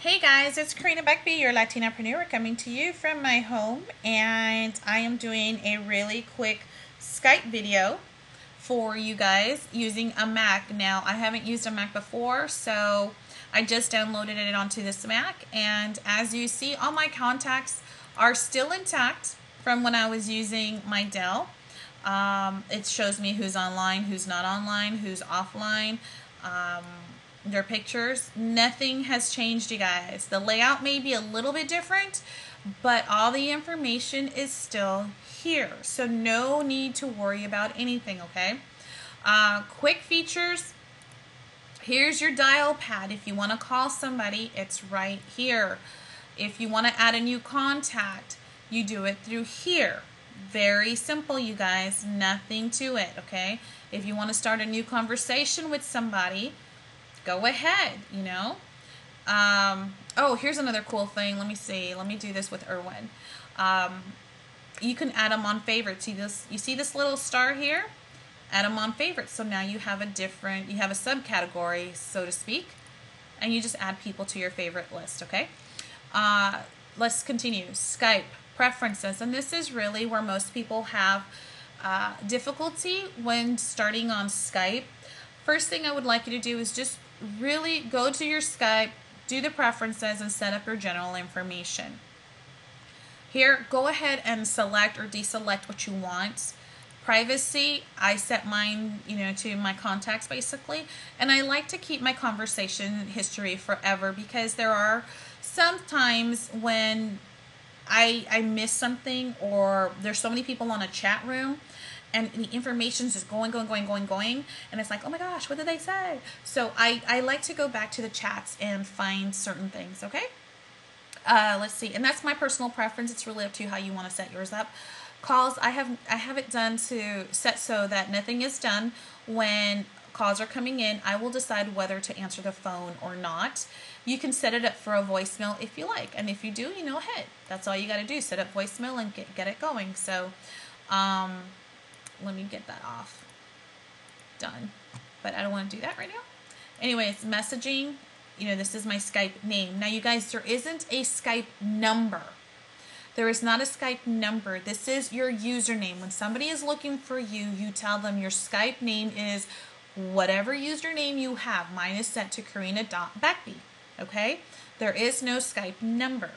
Hey guys, it's Corina Beckby, your Latinapreneur, coming to you from my home, and I am doing a really quick Skype video for you guys using a Mac. Now, I haven't used a Mac before, so I just downloaded it onto this Mac, and as you see, all my contacts are still intact from when I was using my Dell. Um, it shows me who's online, who's not online, who's offline. Um, their pictures. Nothing has changed, you guys. The layout may be a little bit different, but all the information is still here. So no need to worry about anything, okay? Uh, quick features. Here's your dial pad. If you want to call somebody, it's right here. If you want to add a new contact, you do it through here. Very simple, you guys. Nothing to it, okay? If you want to start a new conversation with somebody, go ahead, you know. Um, oh, here's another cool thing. Let me see. Let me do this with Erwin. Um, you can add them on favorites. See this? You see this little star here? Add them on favorites. So now you have a different, you have a subcategory, so to speak, and you just add people to your favorite list. Okay. Uh, let's continue. Skype preferences, and this is really where most people have uh, difficulty when starting on Skype. First thing I would like you to do is just really go to your Skype, do the preferences, and set up your general information. Here, go ahead and select or deselect what you want. Privacy, I set mine, you know, to my contacts basically. And I like to keep my conversation history forever because there are sometimes when I, I miss something or there's so many people on a chat room and the information's just going, going, going, going, going, and it's like, oh my gosh, what did they say? So I, I like to go back to the chats and find certain things, okay? Uh, let's see, and that's my personal preference. It's really up to you how you want to set yours up. Calls, I have I have it done to set so that nothing is done when calls are coming in. I will decide whether to answer the phone or not. You can set it up for a voicemail if you like, and if you do, you know, hey, that's all you got to do. Set up voicemail and get get it going. So. Um, let me get that off. Done. But I don't want to do that right now. Anyways, messaging, you know, this is my Skype name. Now, you guys, there isn't a Skype number. There is not a Skype number. This is your username. When somebody is looking for you, you tell them your Skype name is whatever username you have. Mine is set to Corina.Beckby. Okay? There is no Skype number.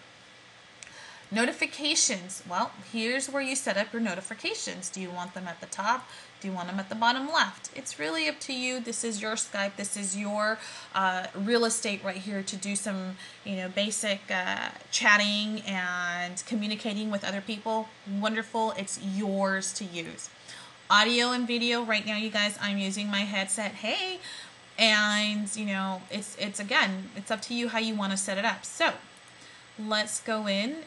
Notifications. Well, here's where you set up your notifications. Do you want them at the top? Do you want them at the bottom left? It's really up to you. This is your Skype. This is your uh, real estate right here to do some, you know, basic uh, chatting and communicating with other people. Wonderful. It's yours to use. Audio and video. Right now, you guys, I'm using my headset. Hey, and you know, it's it's again, it's up to you how you want to set it up. So let's go in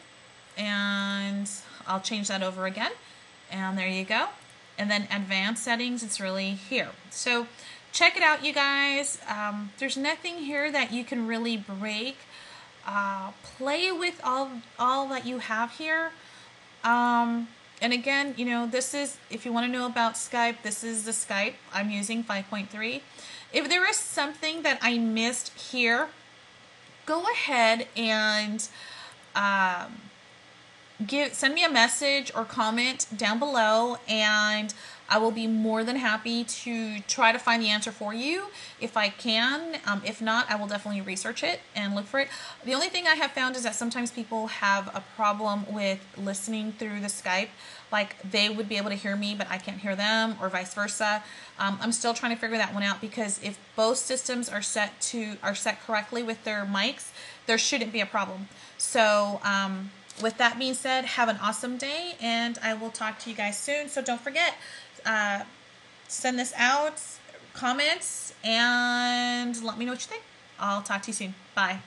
and I'll change that over again. And there you go. And then advanced settings it's really here. So check it out you guys. Um, there's nothing here that you can really break. Uh, play with all all that you have here. Um, and again you know this is if you want to know about Skype this is the Skype I'm using 5.3 if there is something that I missed here go ahead and um, give send me a message or comment down below and I will be more than happy to try to find the answer for you if I can. Um, if not, I will definitely research it and look for it. The only thing I have found is that sometimes people have a problem with listening through the Skype. Like they would be able to hear me, but I can't hear them, or vice versa. Um, I'm still trying to figure that one out because if both systems are set to are set correctly with their mics, there shouldn't be a problem. So. Um, with that being said, have an awesome day, and I will talk to you guys soon. So don't forget, uh, send this out, comments, and let me know what you think. I'll talk to you soon. Bye.